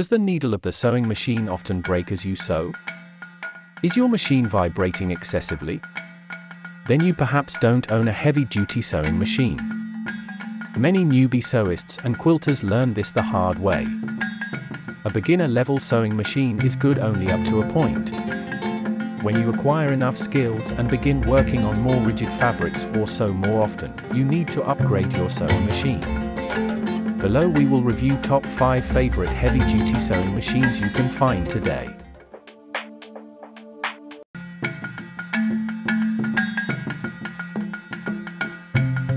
Does the needle of the sewing machine often break as you sew? Is your machine vibrating excessively? Then you perhaps don't own a heavy-duty sewing machine. Many newbie sewists and quilters learn this the hard way. A beginner-level sewing machine is good only up to a point. When you acquire enough skills and begin working on more rigid fabrics or sew more often, you need to upgrade your sewing machine. Below we will review top 5 favorite heavy-duty sewing machines you can find today.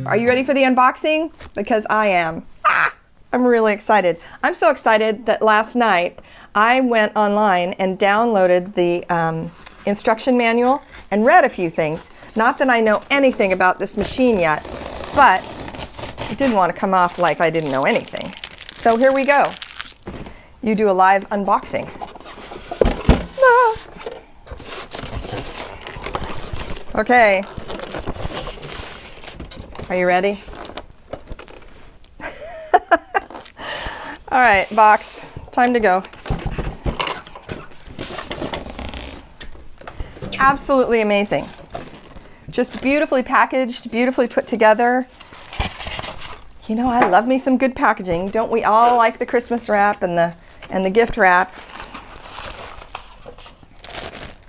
Are you ready for the unboxing? Because I am. Ah, I'm really excited. I'm so excited that last night I went online and downloaded the um, instruction manual and read a few things. Not that I know anything about this machine yet, but didn't want to come off like I didn't know anything. So here we go. You do a live unboxing. Ah. Okay. Are you ready? All right, box. Time to go. Absolutely amazing. Just beautifully packaged, beautifully put together. You know, I love me some good packaging. Don't we all like the Christmas wrap and the and the gift wrap?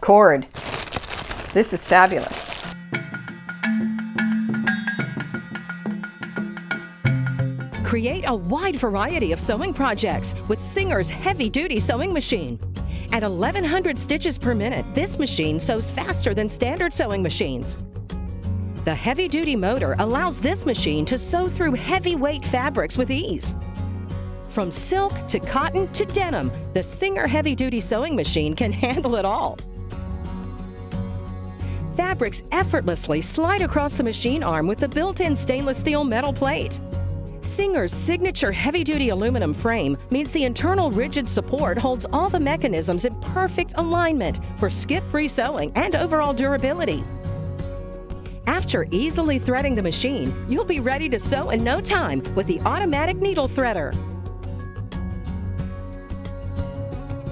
Cord. This is fabulous. Create a wide variety of sewing projects with Singer's heavy-duty sewing machine. At 1100 stitches per minute, this machine sews faster than standard sewing machines. The heavy-duty motor allows this machine to sew through heavyweight fabrics with ease. From silk to cotton to denim, the Singer heavy-duty sewing machine can handle it all. Fabrics effortlessly slide across the machine arm with the built-in stainless steel metal plate. Singer's signature heavy-duty aluminum frame means the internal rigid support holds all the mechanisms in perfect alignment for skip-free sewing and overall durability. After easily threading the machine, you'll be ready to sew in no time with the automatic needle threader.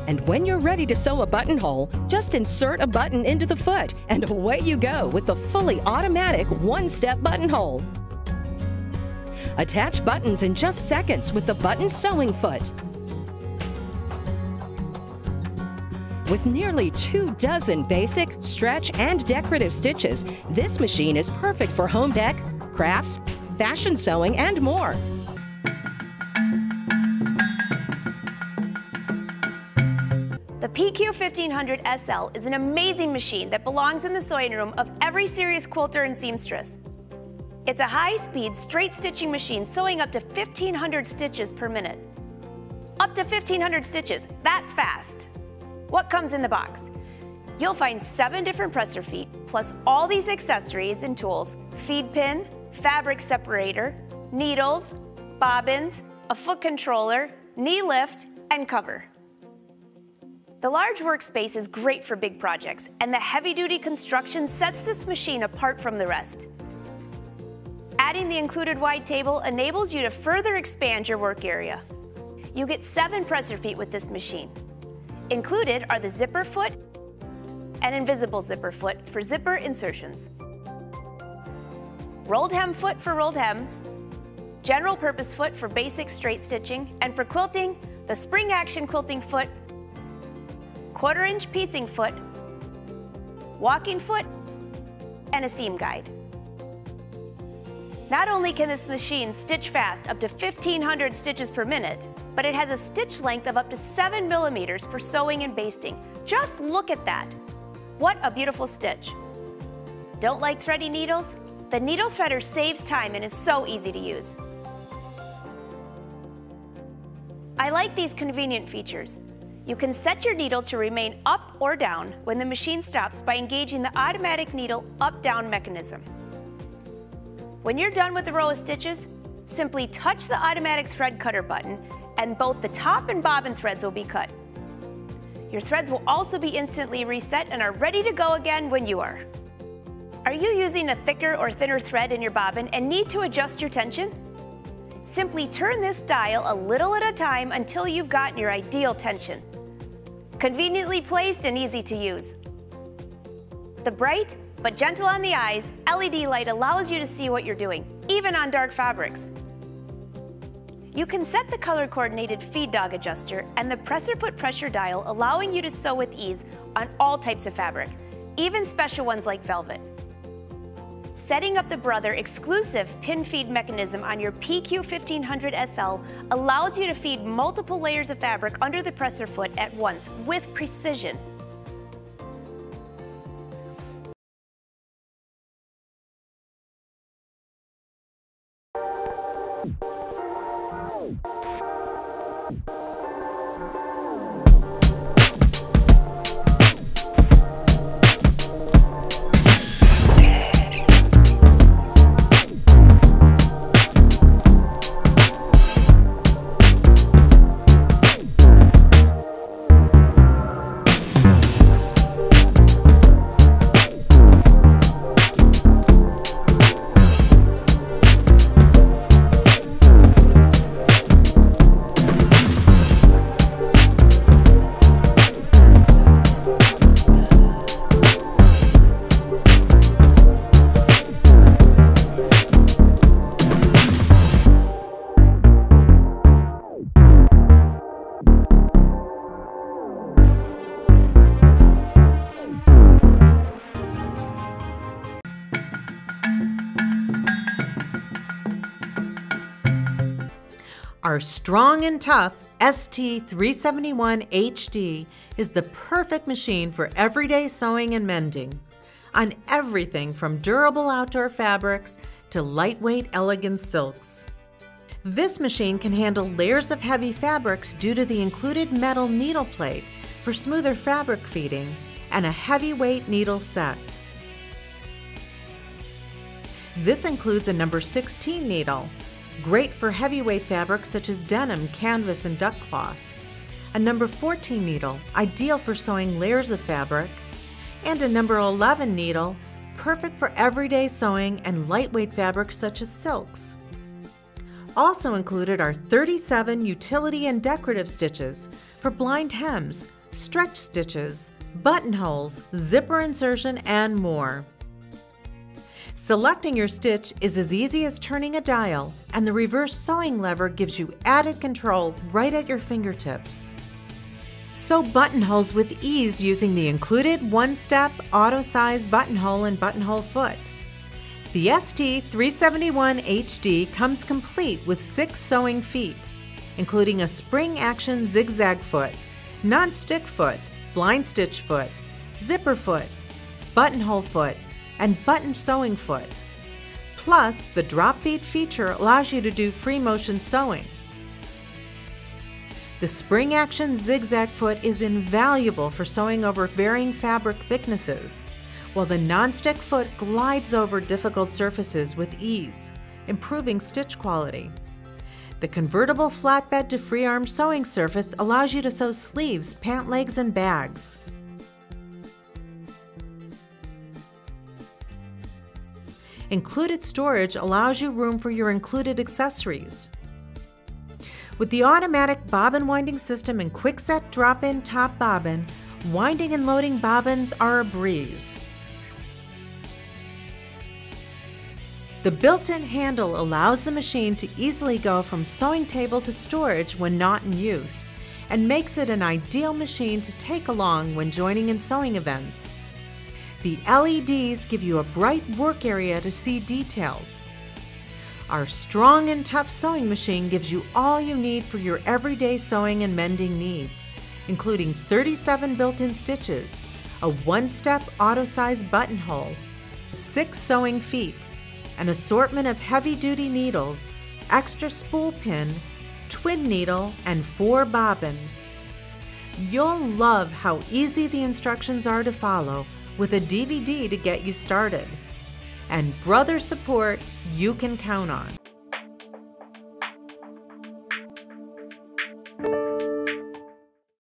And when you're ready to sew a buttonhole, just insert a button into the foot and away you go with the fully automatic one-step buttonhole. Attach buttons in just seconds with the button sewing foot. With nearly two dozen basic, stretch, and decorative stitches, this machine is perfect for home dec, crafts, fashion sewing, and more. The PQ1500 SL is an amazing machine that belongs in the sewing room of every serious quilter and seamstress. It's a high-speed, straight stitching machine sewing up to 1,500 stitches per minute. Up to 1,500 stitches, that's fast. What comes in the box? You'll find seven different presser feet, plus all these accessories and tools, feed pin, fabric separator, needles, bobbins, a foot controller, knee lift, and cover. The large workspace is great for big projects, and the heavy-duty construction sets this machine apart from the rest. Adding the included wide table enables you to further expand your work area. You get seven presser feet with this machine. Included are the zipper foot and invisible zipper foot for zipper insertions. Rolled hem foot for rolled hems, general purpose foot for basic straight stitching, and for quilting, the spring action quilting foot, quarter inch piecing foot, walking foot, and a seam guide. Not only can this machine stitch fast up to 1500 stitches per minute, but it has a stitch length of up to 7 millimeters for sewing and basting. Just look at that. What a beautiful stitch. Don't like thready needles? The needle threader saves time and is so easy to use. I like these convenient features. You can set your needle to remain up or down when the machine stops by engaging the automatic needle up-down mechanism. When you're done with the row of stitches, simply touch the automatic thread cutter button and both the top and bobbin threads will be cut. Your threads will also be instantly reset and are ready to go again when you are. Are you using a thicker or thinner thread in your bobbin and need to adjust your tension? Simply turn this dial a little at a time until you've gotten your ideal tension. Conveniently placed and easy to use. The bright, but gentle on the eyes, LED light allows you to see what you're doing, even on dark fabrics. You can set the color-coordinated feed dog adjuster and the presser foot pressure dial allowing you to sew with ease on all types of fabric, even special ones like velvet. Setting up the Brother exclusive pin feed mechanism on your PQ1500SL allows you to feed multiple layers of fabric under the presser foot at once with precision. Our strong and tough ST371 HD is the perfect machine for everyday sewing and mending. On everything from durable outdoor fabrics to lightweight elegant silks. This machine can handle layers of heavy fabrics due to the included metal needle plate for smoother fabric feeding and a heavyweight needle set. This includes a number 16 needle, great for heavyweight fabrics such as denim, canvas, and duck cloth. A number 14 needle, ideal for sewing layers of fabric. And a number 11 needle, perfect for everyday sewing and lightweight fabrics such as silks. Also included are 37 utility and decorative stitches for blind hems, stretch stitches, buttonholes, zipper insertion, and more. Selecting your stitch is as easy as turning a dial, and the reverse sewing lever gives you added control right at your fingertips. Sew buttonholes with ease using the included one-step auto-size buttonhole and buttonhole foot. The ST371 HD comes complete with six sewing feet, including a spring action zigzag foot, non-stick foot, blind stitch foot, zipper foot, buttonhole foot, and button sewing foot. Plus, the drop feed feature allows you to do free motion sewing. The spring action zigzag foot is invaluable for sewing over varying fabric thicknesses, while the non-stick foot glides over difficult surfaces with ease, improving stitch quality. The convertible flatbed to free arm sewing surface allows you to sew sleeves, pant legs, and bags. Included storage allows you room for your included accessories. With the automatic bobbin winding system and quickset drop-in top bobbin, winding and loading bobbins are a breeze. The built-in handle allows the machine to easily go from sewing table to storage when not in use, and makes it an ideal machine to take along when joining in sewing events. The LEDs give you a bright work area to see details. Our strong and tough sewing machine gives you all you need for your everyday sewing and mending needs, including 37 built-in stitches, a one-step auto-size buttonhole, six sewing feet, an assortment of heavy-duty needles, extra spool pin, twin needle, and four bobbins. You'll love how easy the instructions are to follow with a DVD to get you started. And brother support you can count on.